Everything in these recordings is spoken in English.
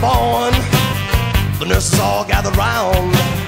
born, the nurses all gathered round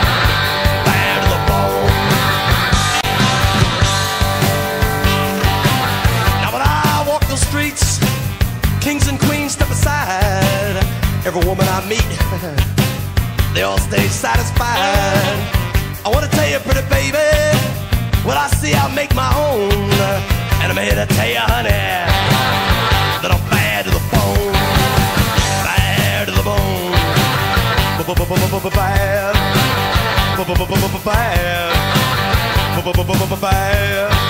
kings and queens step aside. Every woman I meet, they all stay satisfied. I wanna tell you, pretty baby, what I see I make my own. And I'm here to tell you, honey, that I'm bad to the bone. Bad to the bone. Bad. Bad. Bad. Bad.